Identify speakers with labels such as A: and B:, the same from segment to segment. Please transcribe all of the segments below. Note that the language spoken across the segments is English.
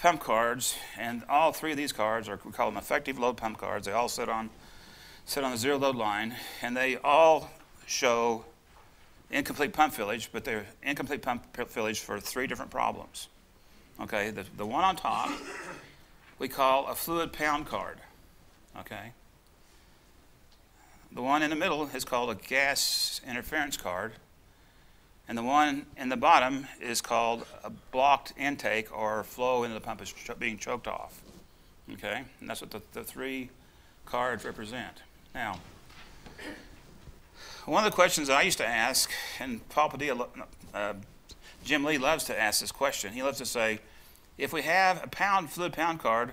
A: pump cards, and all three of these cards are we call them effective load pump cards. They all sit on sit on the zero load line, and they all show incomplete pump fillage, but they're incomplete pump fillage for three different problems. Okay, the, the one on top we call a fluid pound card. Okay. The one in the middle is called a gas interference card. And the one in the bottom is called a blocked intake or flow into the pump is ch- being choked off. Okay? And that's what the, the three cards represent. Now, one of the questions I used to ask, and Paul Padilla, uh, Jim Lea loves to ask this question. He loves to say, if we have a pound fluid pound card,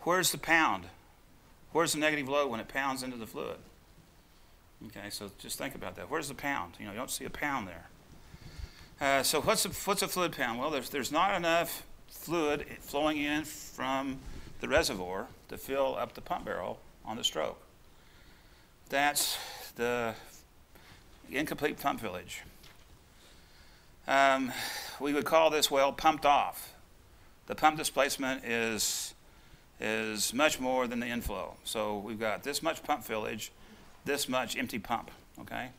A: where's the pound? Where's the negative load when it pounds into the fluid? Okay, so just think about that. Where's the pound? You know, you don't see a pound there. Uh, so what's a, what's a fluid pound? Well, there's, there's not enough fluid flowing in from the reservoir to fill up the pump barrel on the stroke. That's the incomplete pump fillage. Um, we would call this well pumped off. The pump displacement is, is much more than the inflow. So we've got this much pump fillage, this much empty pump, okay?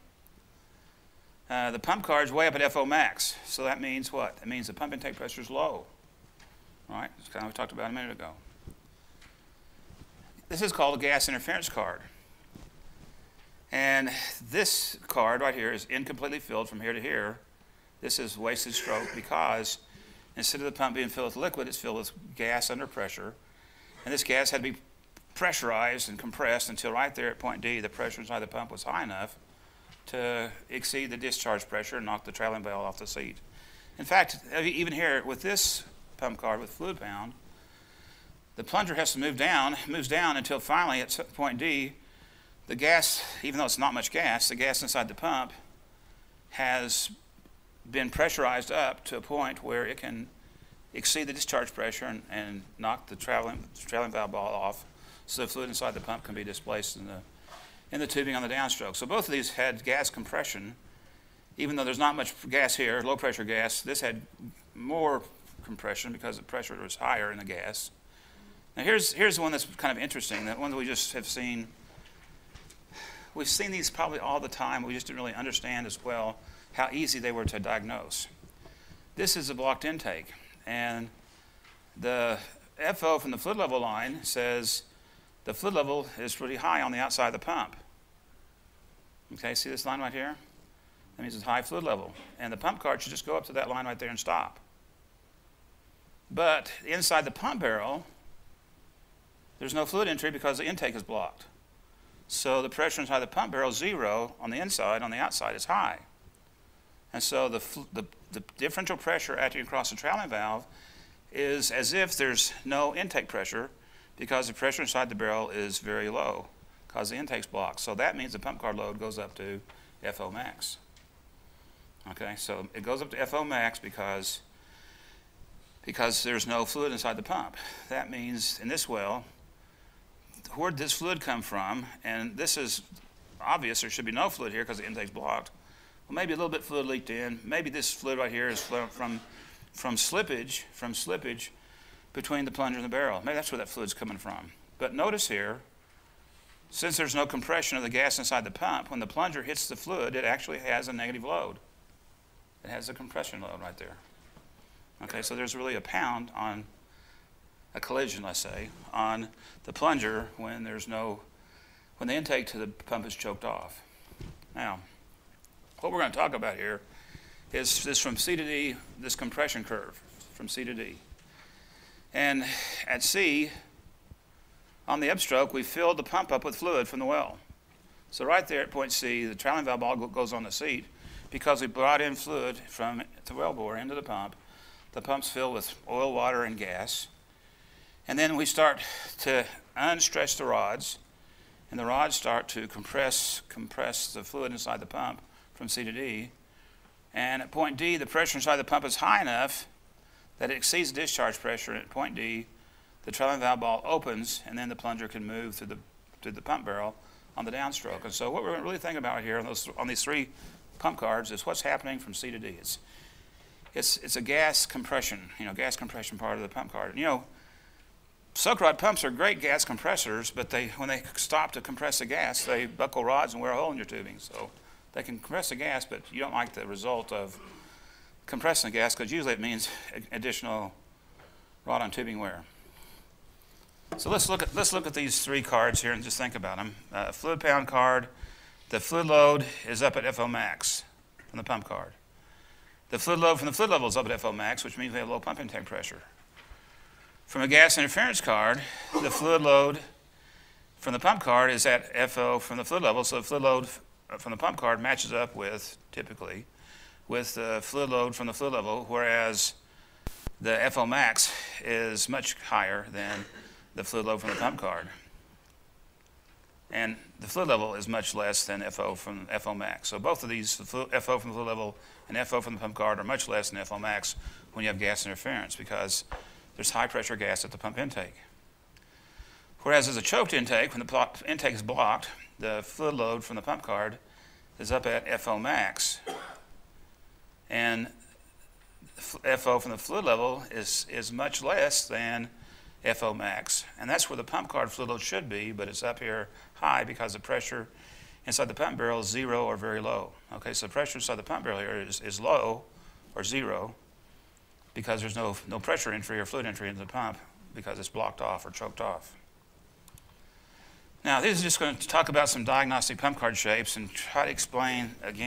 A: Uh, the pump card is way up at FO max. So that means what? That means the pump intake pressure is low. Right? That's kind of we talked about a minute ago. This is called a gas interference card. And this card right here is incompletely filled from here to here. This is wasted stroke because instead of the pump being filled with liquid, it's filled with gas under pressure. And this gas had to be pressurized and compressed until right there at point D, the pressure inside the pump was high enough to exceed the discharge pressure and knock the traveling valve off the seat. In fact, even here with this pump card with fluid pound, the plunger has to move down, moves down until finally at point D, the gas, even though it's not much gas, the gas inside the pump has been pressurized up to a point where it can exceed the discharge pressure and, and knock the traveling, traveling valve ball off so the fluid inside the pump can be displaced in the in the tubing on the downstroke. So both of these had gas compression. Even though there's not much gas here, low pressure gas, this had more compression because the pressure was higher in the gas. Now here's, here's one that's kind of interesting, that one that we just have seen. We've seen these probably all the time, we just didn't really understand as well how easy they were to diagnose. This is a blocked intake, and the FO from the fluid level line says the fluid level is pretty high on the outside of the pump. Okay, see this line right here? That means it's high fluid level. And the pump card should just go up to that line right there and stop. But inside the pump barrel, there's no fluid entry because the intake is blocked. So the pressure inside the pump barrel is zero on the inside, on the outside is high. And so the, the, the differential pressure acting across the traveling valve is as if there's no intake pressure because the pressure inside the barrel is very low because the intake's blocked. So that means the pump card load goes up to FO max. Okay, so it goes up to FO max because, because there's no fluid inside the pump. That means in this well, where did this fluid come from? And this is obvious, there should be no fluid here because the intake's blocked. Well, maybe a little bit fluid leaked in. Maybe this fluid right here is from, from slippage, from slippage between the plunger and the barrel. Maybe that's where that fluid's coming from. But notice here, since there's no compression of the gas inside the pump, when the plunger hits the fluid, it actually has a negative load. It has a compression load right there. Okay, so there's really a pound on a collision, let's say, on the plunger when there's no, when the intake to the pump is choked off. Now, what we're going to talk about here is this from C to D, this compression curve from C to D. And at C, on the upstroke, we filled the pump up with fluid from the well. So right there at point C, the traveling valve ball goes on the seat because we brought in fluid from the well bore into the pump. The pump's filled with oil, water, and gas. And then we start to unstretch the rods, and the rods start to compress, compress the fluid inside the pump from C to D. And at point D, the pressure inside the pump is high enough that it exceeds the discharge pressure. At point D, the traveling valve ball opens, and then the plunger can move through the, through the pump barrel on the downstroke. And so what we're really thinking about here on, those, on these three pump cards is what's happening from C to D. It's, it's, it's a gas compression, you know, gas compression part of the pump card. And, you know, sucker rod pumps are great gas compressors, but they, when they stop to compress the gas, they buckle rods and wear a hole in your tubing. So they can compress the gas, but you don't like the result of compressing the gas because usually it means additional rod on tubing wear. So let's look at, let's look at these three cards here and just think about them. Uh, fluid pound card, the fluid load is up at FO max from the pump card. The fluid load from the fluid level is up at FO max, which means we have low pump intake pressure. From a gas interference card, the fluid load from the pump card is at FO from the fluid level, so the fluid load from the pump card matches up with, typically, with the fluid load from the fluid level, whereas the FO max is much higher than the fluid load from the pump card. And the fluid level is much less than FO from FO max. So both of these, FO from the fluid level and FO from the pump card, are much less than FO max when you have gas interference because there's high pressure gas at the pump intake. Whereas as a choked intake, when the intake is blocked, the fluid load from the pump card is up at FO max. And FO from the fluid level is, is much less than FO max. And that's where the pump card fluid load should be, but it's up here high because the pressure inside the pump barrel is zero or very low. Okay, so the pressure inside the pump barrel here is, is low or zero because there's no, no pressure entry or fluid entry into the pump because it's blocked off or choked off. Now, this is just going to talk about some diagnostic pump card shapes and try to explain again.